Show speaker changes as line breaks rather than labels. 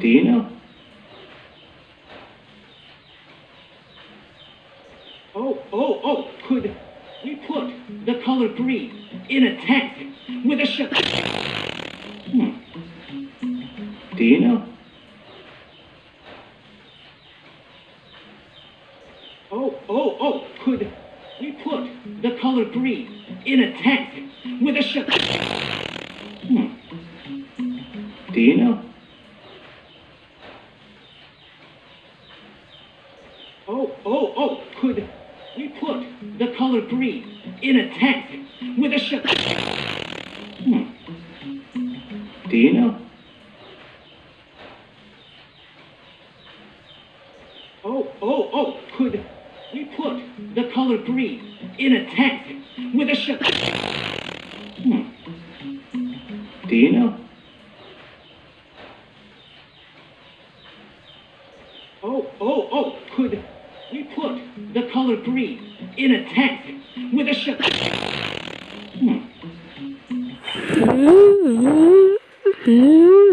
Do you know? Oh, oh, oh, could we put the color green in a tank with a ship? Hmm. Do you know? Oh, oh, oh, could we put the color green in a tank with a ship? Do you know? Oh, oh, oh, could we put the color green in a tank with a ship? Hmm. Do you know? Oh, oh, oh, could we put the color green in a tank with a ship? Hmm. Do you know? Oh, oh, oh, could we put the color green in a tank with a? Hmm.
Hmm.